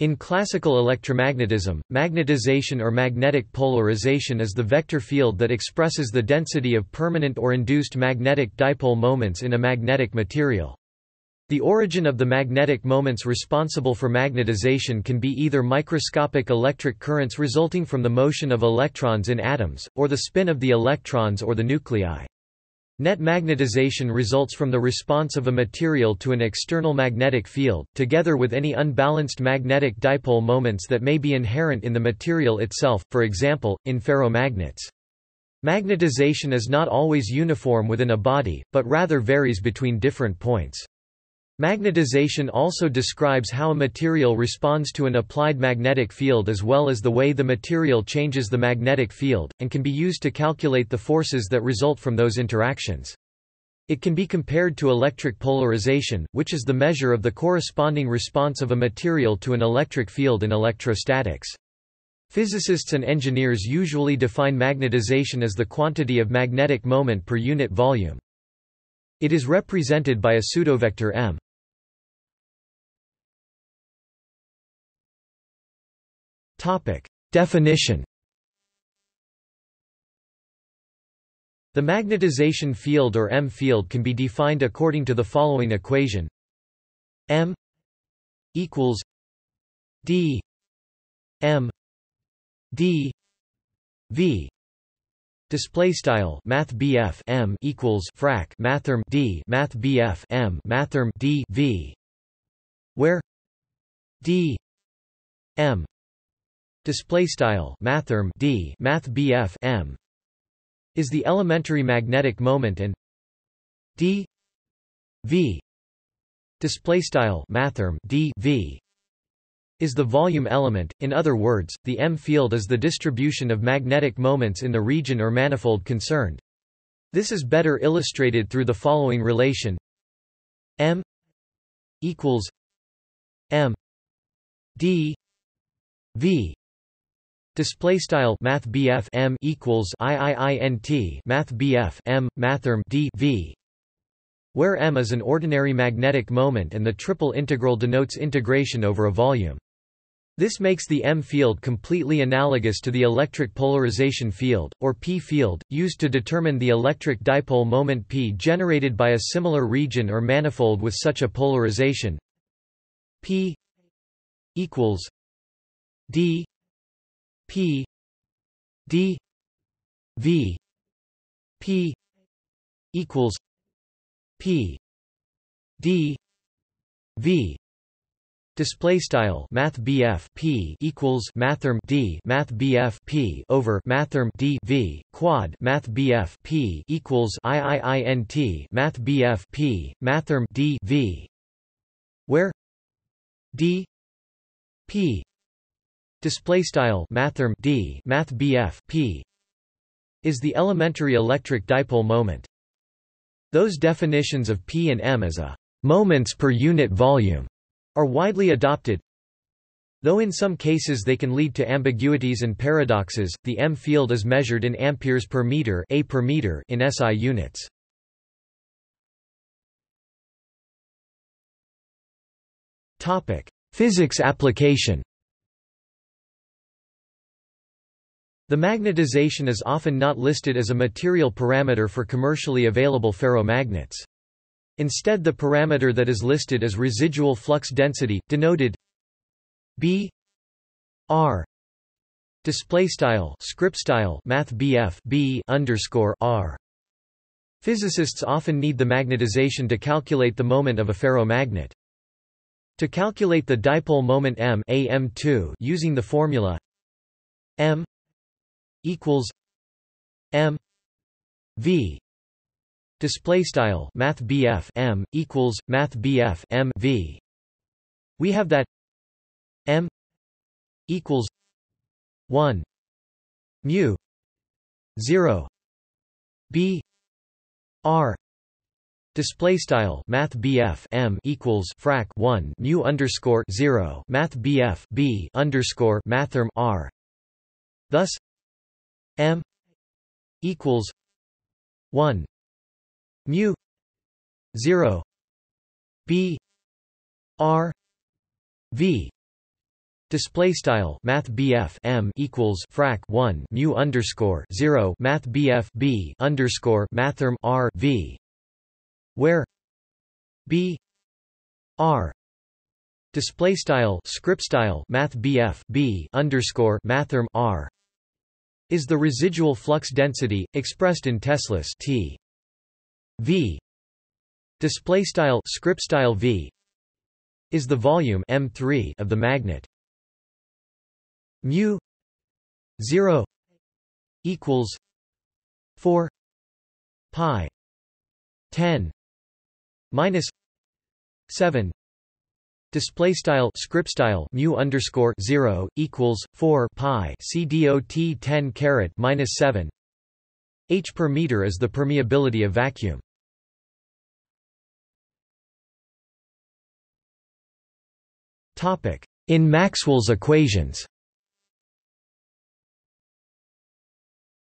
In classical electromagnetism, magnetization or magnetic polarization is the vector field that expresses the density of permanent or induced magnetic dipole moments in a magnetic material. The origin of the magnetic moments responsible for magnetization can be either microscopic electric currents resulting from the motion of electrons in atoms, or the spin of the electrons or the nuclei. Net magnetization results from the response of a material to an external magnetic field, together with any unbalanced magnetic dipole moments that may be inherent in the material itself, for example, in ferromagnets. Magnetization is not always uniform within a body, but rather varies between different points. Magnetization also describes how a material responds to an applied magnetic field as well as the way the material changes the magnetic field, and can be used to calculate the forces that result from those interactions. It can be compared to electric polarization, which is the measure of the corresponding response of a material to an electric field in electrostatics. Physicists and engineers usually define magnetization as the quantity of magnetic moment per unit volume. It is represented by a pseudovector m. Definition. The magnetization field or M field can be defined according to the following equation: M equals D M D V. Display style Math M equals frac Mathrm D Math M Mathrm D V. Where D M display style Mathrm D Math M is the elementary magnetic moment and D V display style Mathrm D V is the volume element, in other words, the M field is the distribution of magnetic moments in the region or manifold concerned. This is better illustrated through the following relation M equals M D V Display style Math M equals IIINT Math M Mathrm D V where M is an ordinary magnetic moment and the triple integral denotes integration over a volume. This makes the M field completely analogous to the electric polarization field, or P field, used to determine the electric dipole moment P generated by a similar region or manifold with such a polarization. P equals D P D V P equals P D V. Display style Math P equals Mathrm D Math P over Mathrm D V. Quad Math P equals IIINT Math P Mathrm D V. Where? D P display style Mathrm D Math P is the elementary electric dipole moment. Those definitions of P and M as a moments per unit volume are widely adopted. Though in some cases they can lead to ambiguities and paradoxes, the M field is measured in amperes per meter, A per meter in SI units. Topic: Physics application. The magnetization is often not listed as a material parameter for commercially available ferromagnets. Instead the parameter that is listed is residual flux density, denoted B R display style script style math BF B underscore R Physicists often need the magnetization to calculate the moment of a ferromagnet. To calculate the dipole moment m AM2 using the formula m equals m v Display style Math M equals Math M V. We have that M equals one mu zero B R Display style Math M equals frac one mu underscore zero Math B underscore Mathrm R. Thus M equals one mu 0 b r v Display style Math M equals frac 1 mu underscore 0 Math B underscore mathrm R V where B R display style script style Math B underscore mathrm R is the residual flux density expressed in teslas T. V. Display style script style V. is the volume M3 of the magnet. Mu 0 equals 4 pi 10 minus 7 display style script style mu underscore 0 equals 4 pi c dot 10 caret minus 7 h per meter is the permeability of vacuum. Topic. In maxwell's equations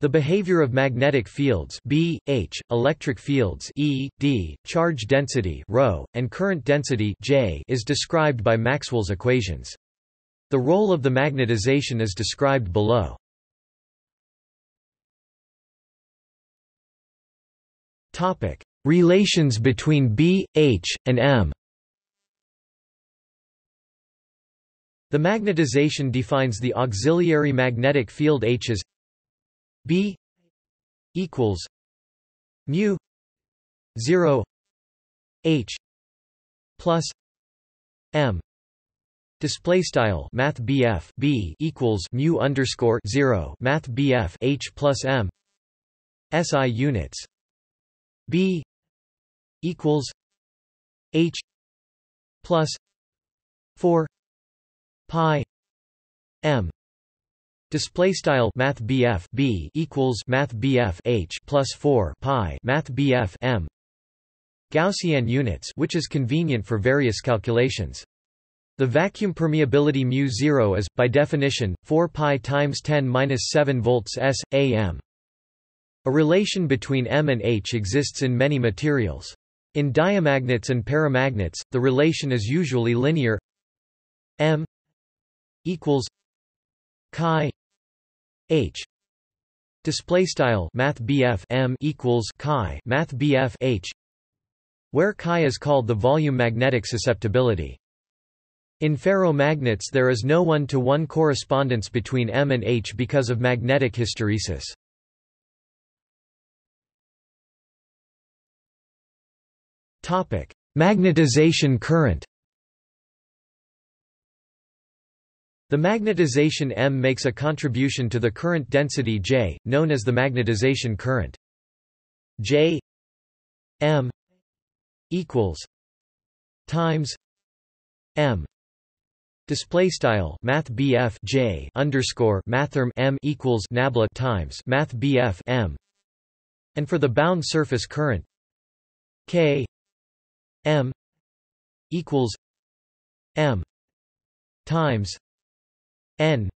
The behavior of magnetic fields B, H, electric fields E, D, charge density ρ, and current density J is described by Maxwell's equations. The role of the magnetization is described below. Topic: Relations between B, H, and M. The magnetization defines the auxiliary magnetic field H as B equals mu 0 H plus M. Display style Math BF B equals mu underscore zero Math BF H plus M. SI units. B equals H plus four pi M Display style Math BF B equals Math BF H plus four pi Math BF M Gaussian units which is convenient for various calculations. The vacuum permeability mu 0 is, by definition, 4 pi times 10 minus 7 volts s, am. A relation between M and H exists in many materials. In diamagnets and paramagnets, the relation is usually linear M equals chi H display style math M equals chi math H where chi is called the volume magnetic susceptibility in ferromagnets there is no one-to-one -one correspondence between M and H because of magnetic hysteresis. topic Magnetization current The magnetization M makes a contribution to the current density J, known as the magnetization current. J M equals times M display style math J underscore mathrm M equals nabla times math M and for the bound surface current K M equals M times n.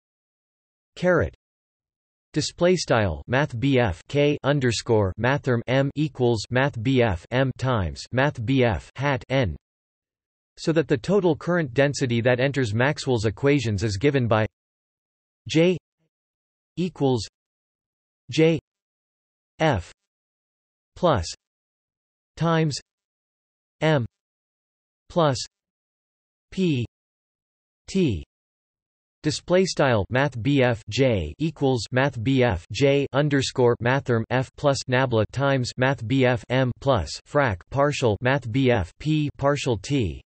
caret. Display style math k underscore mathrm m equals math m times math BF hat n. So that the total current density that enters Maxwell's equations is given by J equals J F plus times M plus P T Display style Math J equals Math J underscore Mathrm F plus Nabla times Math M plus frac partial Math P partial T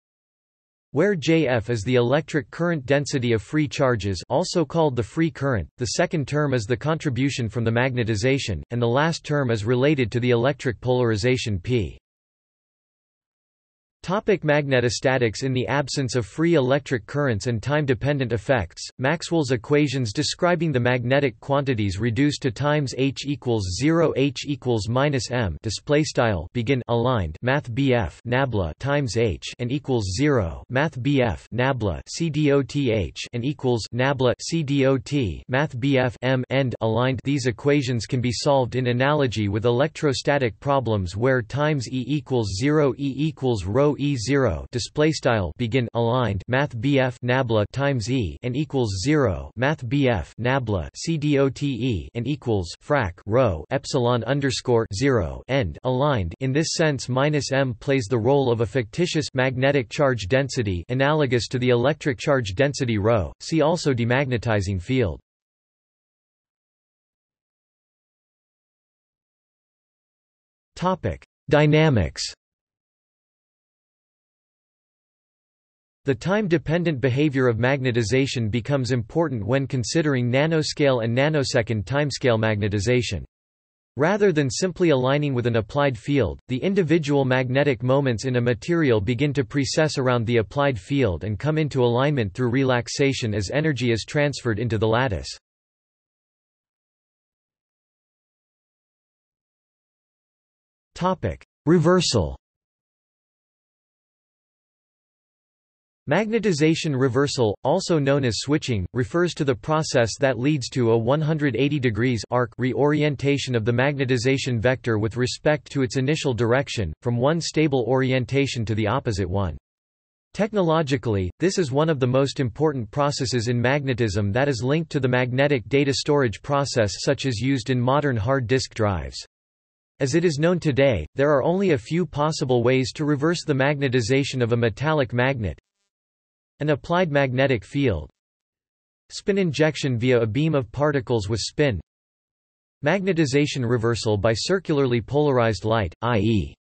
where JF is the electric current density of free charges also called the free current, the second term is the contribution from the magnetization, and the last term is related to the electric polarization P. Topic magnetostatics In the absence of free electric currents and time-dependent effects, Maxwell's equations describing the magnetic quantities reduce to times h equals 0 h equals minus m display style begin aligned math BF nabla times h and equals 0 math BF nabla cdoth and equals nabla cdot math BF m end aligned. These equations can be solved in analogy with electrostatic problems where times E equals 0 E equals rho rho e 0 display style begin aligned math BF nabla times e and equals 0 math BF nabla CDOTE and equals frac rho epsilon underscore 0 end aligned. In this sense minus m plays the role of a fictitious magnetic charge density analogous to the electric charge density rho see also demagnetizing field. Topic Dynamics The time-dependent behavior of magnetization becomes important when considering nanoscale and nanosecond timescale magnetization. Rather than simply aligning with an applied field, the individual magnetic moments in a material begin to precess around the applied field and come into alignment through relaxation as energy is transferred into the lattice. Reversal Magnetization reversal, also known as switching, refers to the process that leads to a 180 degrees arc reorientation of the magnetization vector with respect to its initial direction, from one stable orientation to the opposite one. Technologically, this is one of the most important processes in magnetism that is linked to the magnetic data storage process such as used in modern hard disk drives. As it is known today, there are only a few possible ways to reverse the magnetization of a metallic magnet, an applied magnetic field Spin injection via a beam of particles with spin Magnetization reversal by circularly polarized light, i.e.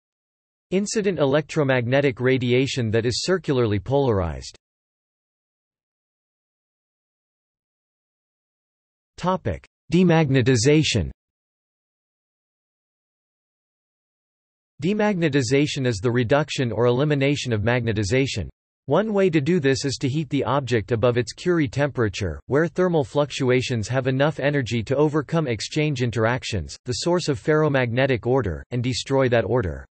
incident electromagnetic radiation that is circularly polarized. Topic: Demagnetization Demagnetization is the reduction or elimination of magnetization. One way to do this is to heat the object above its Curie temperature, where thermal fluctuations have enough energy to overcome exchange interactions, the source of ferromagnetic order, and destroy that order.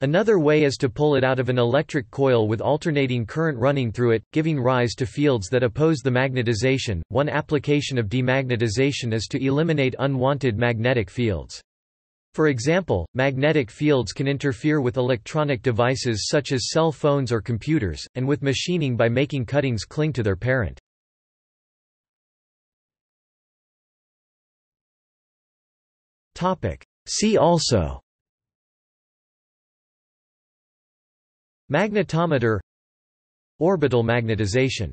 Another way is to pull it out of an electric coil with alternating current running through it, giving rise to fields that oppose the magnetization. One application of demagnetization is to eliminate unwanted magnetic fields. For example, magnetic fields can interfere with electronic devices such as cell phones or computers, and with machining by making cuttings cling to their parent. See also Magnetometer Orbital magnetization